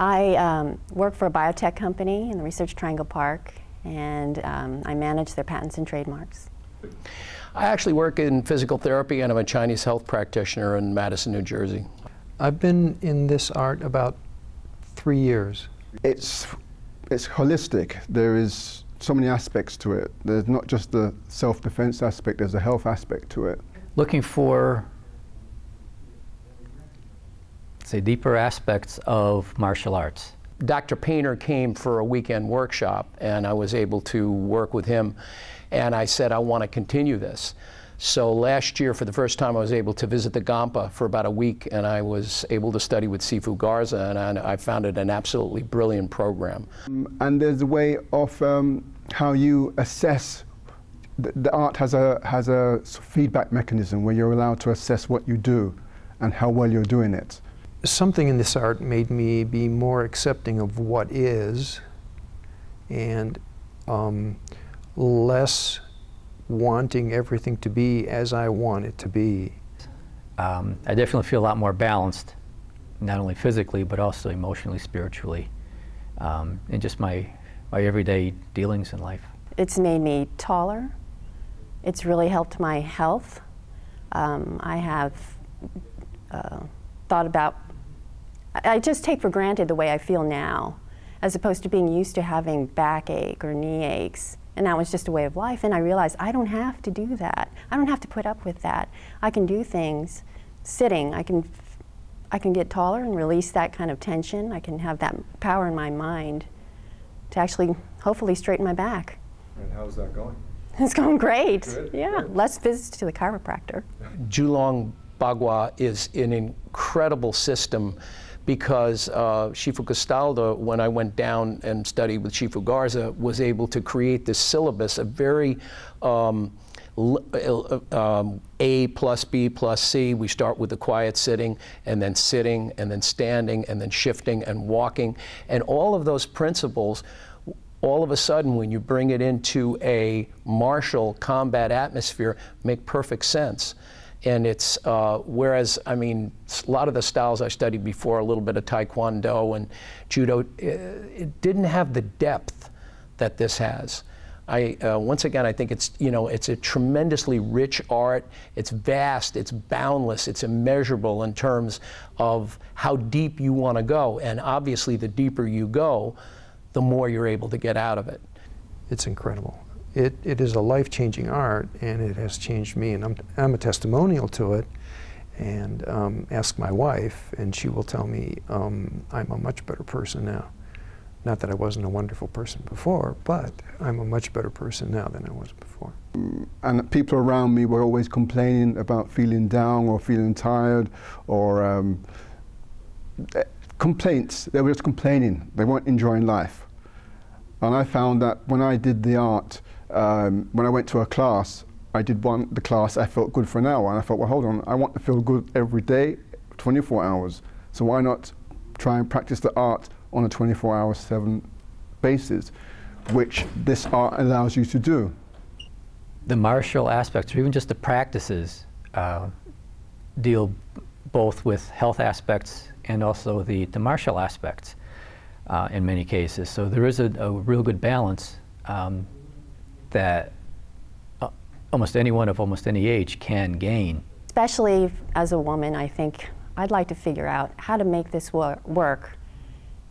I um, work for a biotech company in the Research Triangle Park, and um, I manage their patents and trademarks. I actually work in physical therapy, and I'm a Chinese health practitioner in Madison, New Jersey. I've been in this art about three years. It's, it's holistic. There is so many aspects to it. There's not just the self-defense aspect, there's a health aspect to it. Looking for, say, deeper aspects of martial arts. Dr. Painter came for a weekend workshop, and I was able to work with him. And I said, I want to continue this. So last year, for the first time, I was able to visit the Gompa for about a week, and I was able to study with Sifu Garza, and I, I found it an absolutely brilliant program. Um, and there's a way of um, how you assess. The, the art has a has a feedback mechanism where you're allowed to assess what you do and how well you're doing it. Something in this art made me be more accepting of what is, and um, less wanting everything to be as I want it to be. Um, I definitely feel a lot more balanced, not only physically, but also emotionally, spiritually, um, in just my, my everyday dealings in life. It's made me taller. It's really helped my health. Um, I have uh, thought about, I just take for granted the way I feel now, as opposed to being used to having backache or knee aches and that was just a way of life. And I realized I don't have to do that. I don't have to put up with that. I can do things sitting. I can, I can get taller and release that kind of tension. I can have that power in my mind to actually, hopefully, straighten my back. And how's that going? It's going great. Good, yeah, good. less visits to the chiropractor. Jiulong Bagua is an incredible system because uh, Shifu Castaldo, when I went down and studied with Shifu Garza, was able to create this syllabus, a very um, uh, um, A plus B plus C. We start with the quiet sitting, and then sitting, and then standing, and then shifting and walking. And all of those principles, all of a sudden, when you bring it into a martial combat atmosphere, make perfect sense. And it's, uh, whereas, I mean, a lot of the styles I studied before, a little bit of Taekwondo and Judo, it, uh, it didn't have the depth that this has. I, uh, once again, I think it's, you know, it's a tremendously rich art. It's vast, it's boundless, it's immeasurable in terms of how deep you want to go. And obviously, the deeper you go, the more you're able to get out of it. It's incredible it, it is a life-changing art, and it has changed me, and I'm, I'm a testimonial to it. And um, ask my wife, and she will tell me um, I'm a much better person now. Not that I wasn't a wonderful person before, but I'm a much better person now than I was before. And people around me were always complaining about feeling down or feeling tired or um, eh, complaints. They were just complaining. They weren't enjoying life. And I found that when I did the art, um, when I went to a class, I did one, the class, I felt good for an hour, and I thought, well, hold on, I want to feel good every day, 24 hours. So why not try and practice the art on a 24 hour, seven basis, which this art allows you to do. The martial aspects, or even just the practices, uh, deal both with health aspects and also the, the martial aspects uh, in many cases. So there is a, a real good balance um, that uh, almost anyone of almost any age can gain. Especially as a woman, I think I'd like to figure out how to make this wor work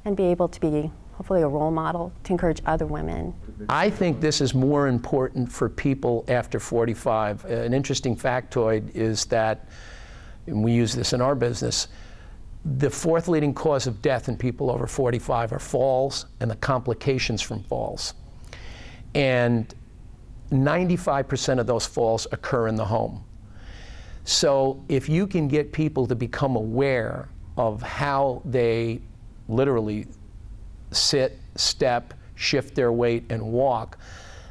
and be able to be hopefully a role model to encourage other women. I think this is more important for people after 45. An interesting factoid is that, and we use this in our business, the fourth leading cause of death in people over 45 are falls and the complications from falls. And 95% of those falls occur in the home. So if you can get people to become aware of how they literally sit, step, shift their weight, and walk,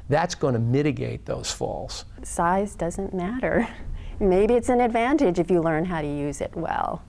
that's going to mitigate those falls. Size doesn't matter. Maybe it's an advantage if you learn how to use it well.